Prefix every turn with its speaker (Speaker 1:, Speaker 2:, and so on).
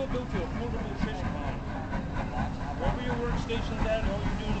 Speaker 1: will go to a portable fish pond. Wherever your workstation's at, all you're doing